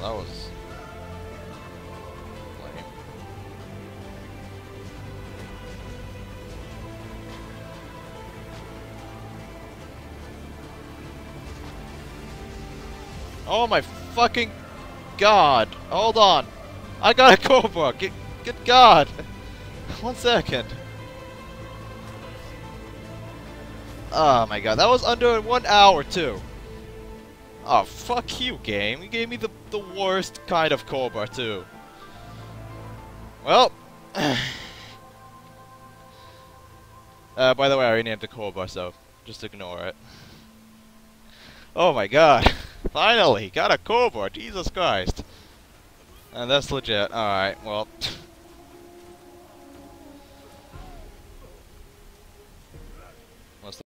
that was... lame. Oh my fucking god! Hold on! I got a Cobra! Good, good god! One second. Oh my god, that was under one hour too. Oh, fuck you, game. You gave me the, the worst kind of Cobra, too. Well. uh, by the way, I renamed the Cobra, so just ignore it. Oh my god. Finally, got a Cobra. Jesus Christ. And that's legit. Alright, well.